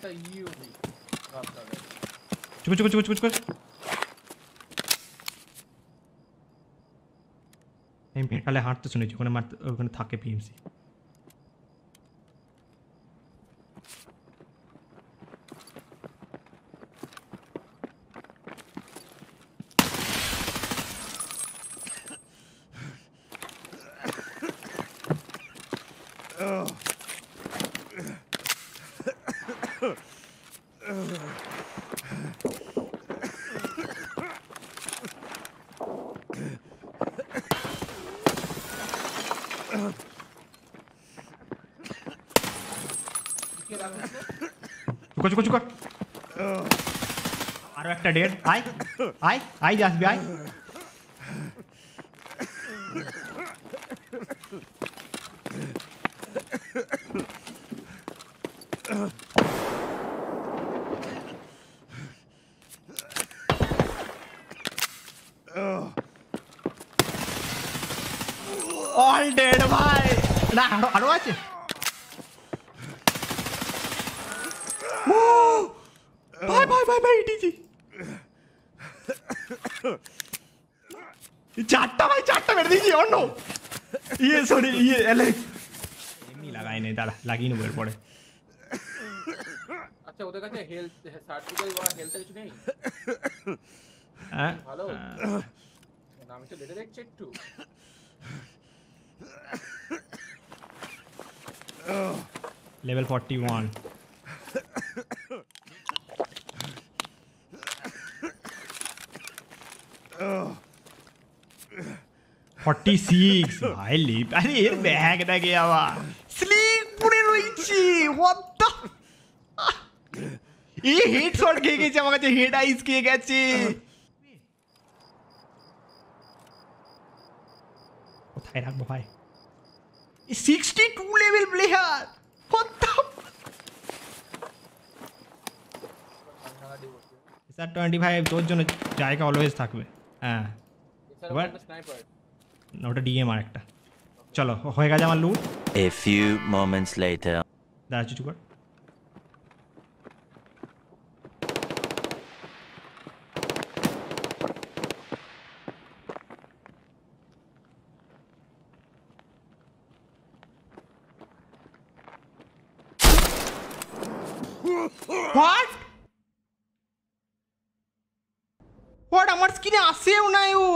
একটা ইউনি আপনাদের চুকো চুকো চুকো চুকো চুকো আমি ভেটালে হাঁটতে শুনেছি ওখানে মারতে ওখানে থাকে পিএমসি কে রাখুন চুকো চুকো চুকো আরো একটা ডেড আয় আয় আয় যে আসবি আয় অল ডেড ভাই না আরো আরো আছে ভাই ভাই ভাই ভাই এটিছি চারটা ভাই চারটা মেরে দিয়েছি অন্য ইয়ে সরি ইয়ে এলে এমনি লাগাই নেই দাঁড়া লাগিয়ে নেবো এরপরে আচ্ছা ওদের কাছে হেলথ সার্টিফিকেট বা হেলথ কিছু নেই হ্যাঁ ভালো আমি তো লেটে দেখছি একটু level forty one forty six ভাই লিপ আরে এর ব্যাগটা গে আবার স্লিপ পড়ে রয়েছে হোয়াট দ্য এই হেড শট খেয়ে গেছে আমার কাছে হেড আইস খেয়ে গেছে কোথায় রাখবো ভাই sixty two level player what the ভাঙাড়ি বসে স্যার টোয়েন্টি ফাইভ তোর জন্য জায়গা অলওয়েজ থাকবে হ্যাঁ এবার? স্নাইপার না, ওটা ডিএম আর একটা চলো হয়ে গেছে আমার লুট A few moments later. দাঁড়া চুচু কর হোয়াট হোয়াট আমার স্ক্রিনে আসেও নাই ও